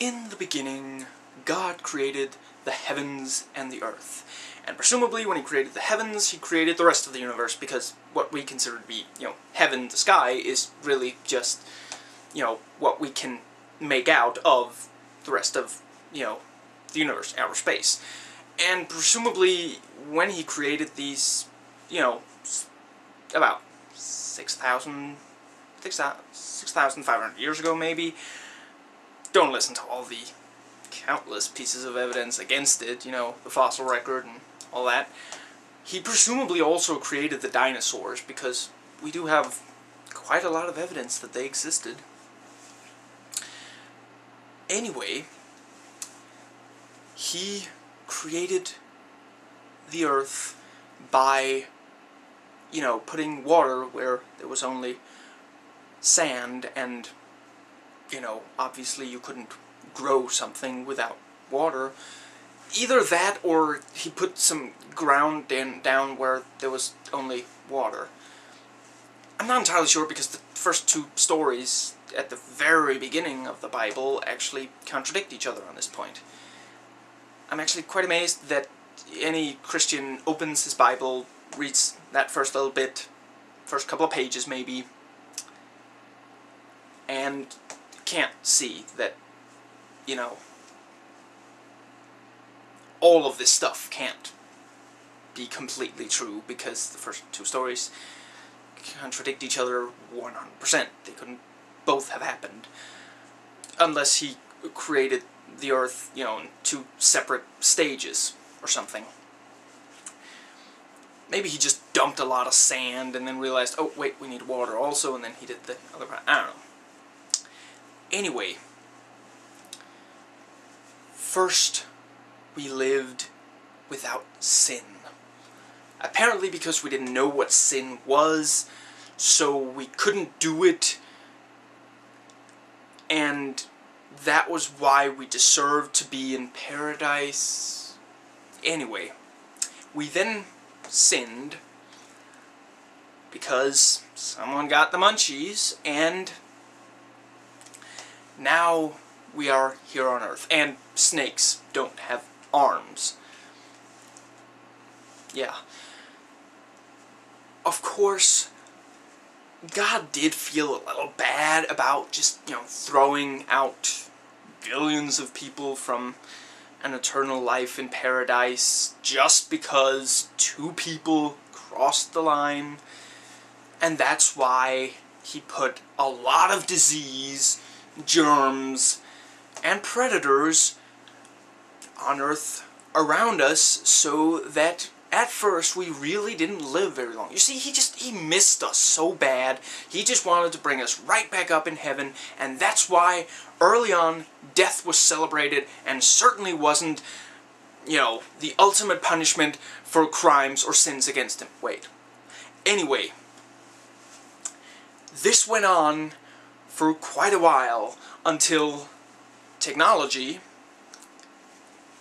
In the beginning, God created the heavens and the earth. And presumably, when he created the heavens, he created the rest of the universe, because what we consider to be, you know, heaven, the sky, is really just, you know, what we can make out of the rest of, you know, the universe, outer space. And presumably, when he created these, you know, about 6,000, 6,500 years ago, maybe, don't listen to all the countless pieces of evidence against it, you know, the fossil record and all that. He presumably also created the dinosaurs because we do have quite a lot of evidence that they existed. Anyway, he created the earth by, you know, putting water where there was only sand and, you know, obviously you couldn't grow something without water. Either that or he put some ground in, down where there was only water. I'm not entirely sure because the first two stories at the very beginning of the Bible actually contradict each other on this point. I'm actually quite amazed that any Christian opens his Bible, reads that first little bit, first couple of pages maybe, and can't see that, you know, all of this stuff can't be completely true because the first two stories contradict each other 100%. They couldn't both have happened. Unless he created the Earth, you know, in two separate stages or something. Maybe he just dumped a lot of sand and then realized, oh, wait, we need water also, and then he did the other part. I don't know. Anyway, first we lived without sin. Apparently because we didn't know what sin was, so we couldn't do it, and that was why we deserved to be in paradise. Anyway, we then sinned because someone got the munchies, and now we are here on Earth. And snakes don't have arms. Yeah. Of course, God did feel a little bad about just, you know, throwing out billions of people from an eternal life in paradise just because two people crossed the line. And that's why he put a lot of disease, germs, and predators on Earth around us so that at first we really didn't live very long. You see, he just, he missed us so bad. He just wanted to bring us right back up in heaven, and that's why early on death was celebrated and certainly wasn't, you know, the ultimate punishment for crimes or sins against him. Wait. Anyway, this went on for quite a while until technology,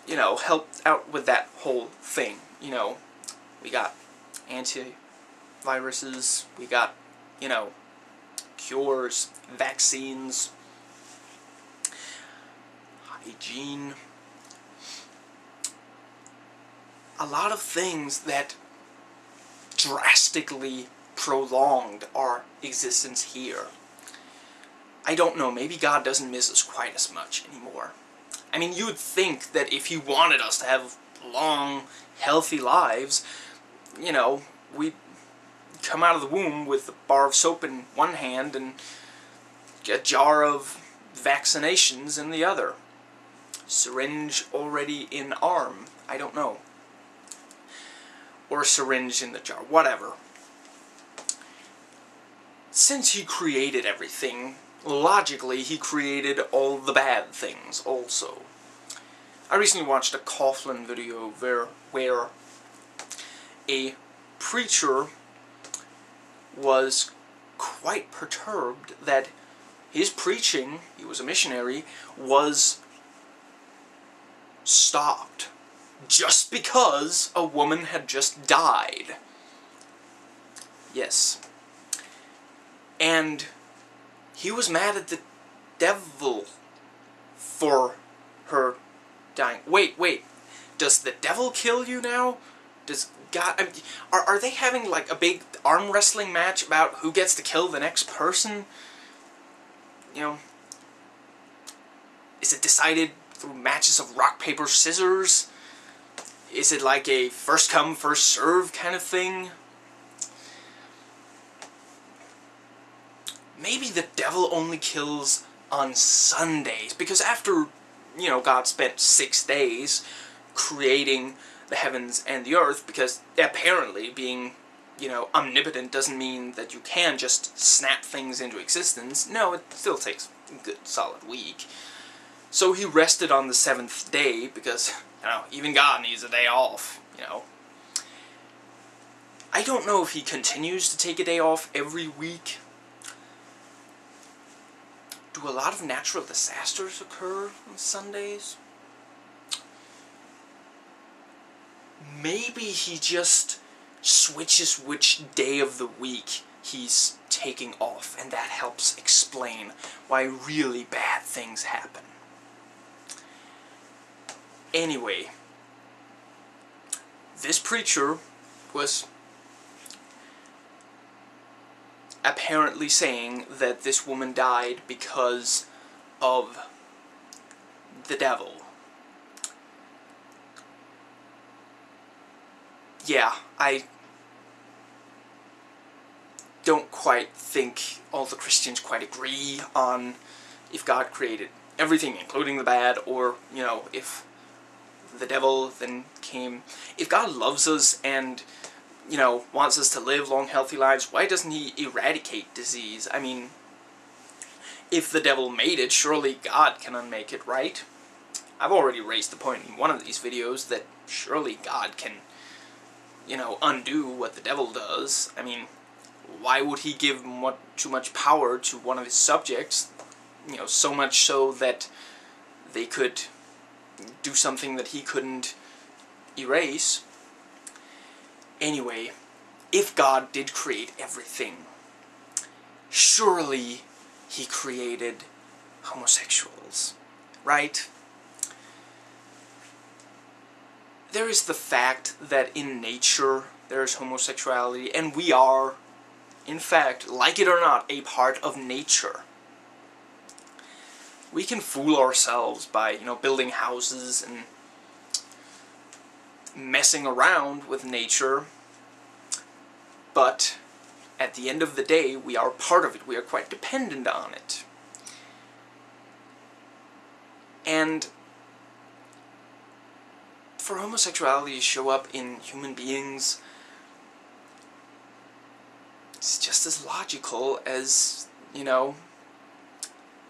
you know, helped out with that whole thing. You know, we got antiviruses, we got, you know, cures, vaccines, hygiene, a lot of things that drastically prolonged our existence here. I don't know, maybe God doesn't miss us quite as much anymore. I mean, you would think that if He wanted us to have long, healthy lives, you know, we'd come out of the womb with a bar of soap in one hand and a jar of vaccinations in the other. Syringe already in arm. I don't know. Or syringe in the jar. Whatever. Since he created everything, logically he created all the bad things also. I recently watched a Coughlin video where, where a preacher was quite perturbed that his preaching, he was a missionary, was stopped just because a woman had just died. Yes. And he was mad at the devil for her dying. Wait, wait. Does the devil kill you now? Does God... I mean, are, are they having, like, a big arm wrestling match about who gets to kill the next person? You know? Is it decided through matches of rock, paper, scissors? Is it like a first come, first serve kind of thing? Maybe the devil only kills on Sundays, because after, you know, God spent six days creating the heavens and the earth, because apparently being, you know, omnipotent doesn't mean that you can just snap things into existence. No, it still takes a good solid week. So he rested on the seventh day, because, you know, even God needs a day off, you know. I don't know if he continues to take a day off every week, do a lot of natural disasters occur on Sundays? Maybe he just switches which day of the week he's taking off, and that helps explain why really bad things happen. Anyway, this preacher was apparently saying that this woman died because of the devil. Yeah, I don't quite think all the Christians quite agree on if God created everything, including the bad, or, you know, if the devil then came... If God loves us and you know, wants us to live long, healthy lives, why doesn't he eradicate disease? I mean, if the devil made it, surely God can unmake it, right? I've already raised the point in one of these videos that surely God can, you know, undo what the devil does. I mean, why would he give too much power to one of his subjects? You know, so much so that they could do something that he couldn't erase. Anyway, if God did create everything, surely he created homosexuals, right? There is the fact that in nature there is homosexuality, and we are, in fact, like it or not, a part of nature. We can fool ourselves by, you know, building houses and messing around with nature, but at the end of the day, we are part of it. We are quite dependent on it. And for homosexuality to show up in human beings, it's just as logical as, you know,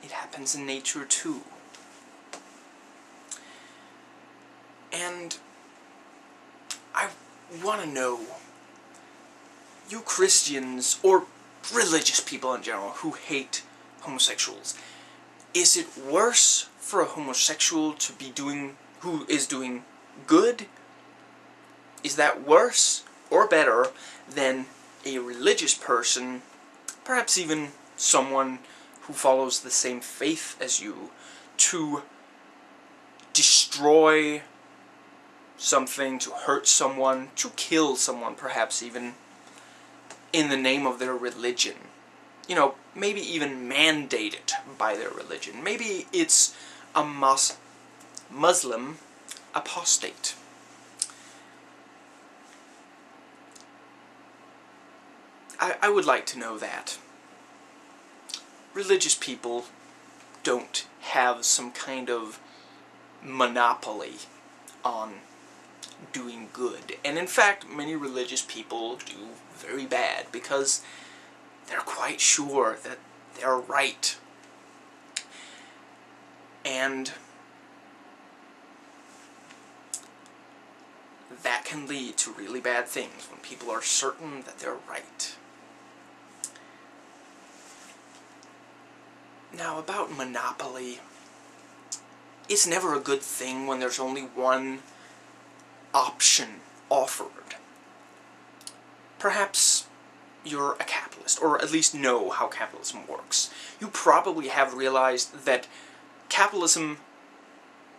it happens in nature too. And want to know, you Christians, or religious people in general, who hate homosexuals, is it worse for a homosexual to be doing, who is doing good? Is that worse or better than a religious person, perhaps even someone who follows the same faith as you, to destroy something, to hurt someone, to kill someone perhaps even, in the name of their religion. You know, maybe even mandated by their religion. Maybe it's a mus Muslim apostate. I, I would like to know that. Religious people don't have some kind of monopoly on doing good. And in fact, many religious people do very bad because they're quite sure that they're right. And that can lead to really bad things when people are certain that they're right. Now, about monopoly, it's never a good thing when there's only one option offered. Perhaps you're a capitalist, or at least know how capitalism works. You probably have realized that capitalism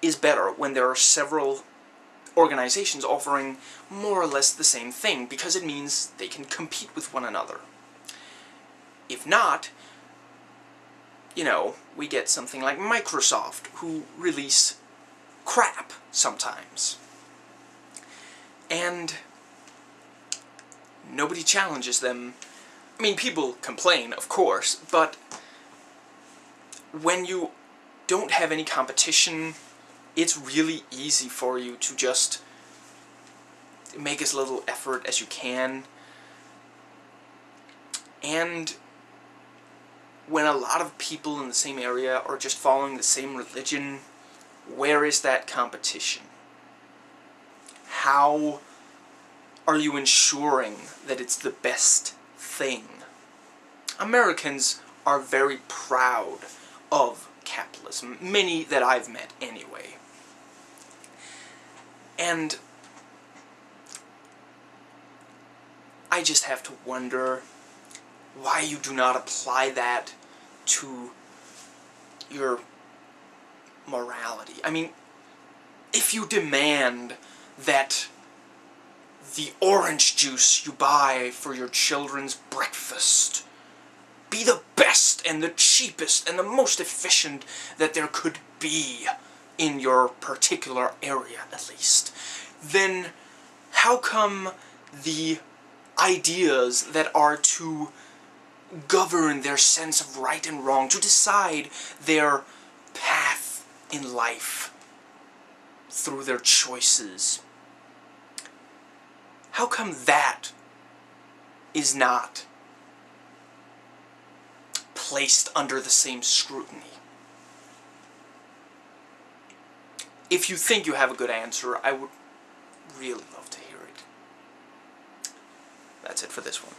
is better when there are several organizations offering more or less the same thing, because it means they can compete with one another. If not, you know, we get something like Microsoft, who release crap sometimes. And nobody challenges them. I mean, people complain, of course, but when you don't have any competition, it's really easy for you to just make as little effort as you can. And when a lot of people in the same area are just following the same religion, where is that competition? How are you ensuring that it's the best thing? Americans are very proud of capitalism, many that I've met anyway. And I just have to wonder why you do not apply that to your morality. I mean, if you demand that the orange juice you buy for your children's breakfast be the best and the cheapest and the most efficient that there could be in your particular area, at least, then how come the ideas that are to govern their sense of right and wrong, to decide their path in life through their choices. How come that is not placed under the same scrutiny? If you think you have a good answer, I would really love to hear it. That's it for this one.